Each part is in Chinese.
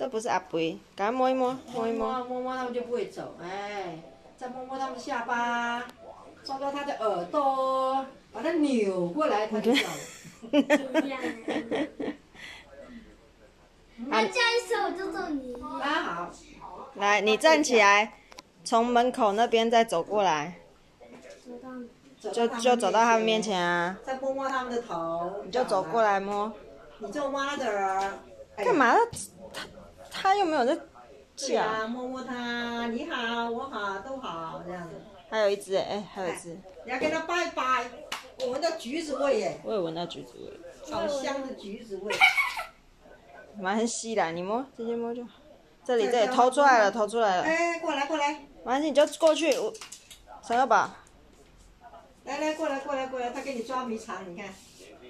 这不是阿肥，给它摸一摸，摸一摸。摸摸摸，他们就不会走。哎，再摸摸他们的下巴，抓抓他的耳朵，把它扭过来，它就走了。这样。那下一次我就揍你。啊好，来，你站起来，从门口那边再走过来，就就走到他们面前啊，再摸摸他们的头，你就走过来摸。你做 mother，哎干？嘛？他他又没有在叫。摸摸它，你好，我好，都好，这样子。还有一只哎，还有一只，你要跟它拜拜，我闻到橘子味耶，我也闻到橘子味，好香的橘子味。蛮稀的，你摸，直接摸就好。这里这里掏出来了，掏出来了。哎，过来过来，没关系，你就过去。我，小二宝，来来过来过来过来，他给你抓迷藏，你看。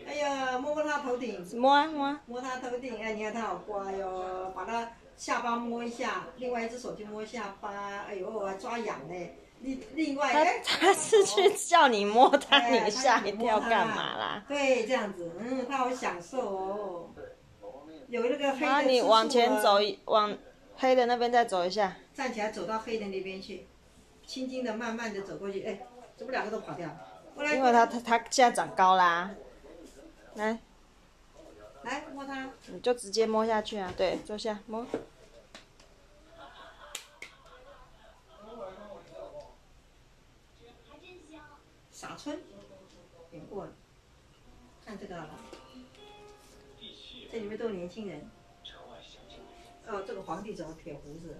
哎呀，摸摸他头顶，摸啊摸啊。摸他头顶，哎，你看他好乖哟，把他下巴摸一下，另外一只手去摸下巴，哎呦，还抓痒呢。另另外，他哎，他是去叫你摸他，哎你吓一跳他干嘛啦？对，这样子，嗯，他好享受哦。有那个黑然后的吃醋你往前啊走，往黑的那边再走一下。站起来走到黑的那边去，轻轻的、慢慢的走过去。哎，怎么两个都跑掉了？因为他他他现在长高啦。来，来摸它，你就直接摸下去啊！对，坐下摸。傻春，点过了，看这个好了，这里面都是年轻人。哦，这个皇帝怎么铁胡子？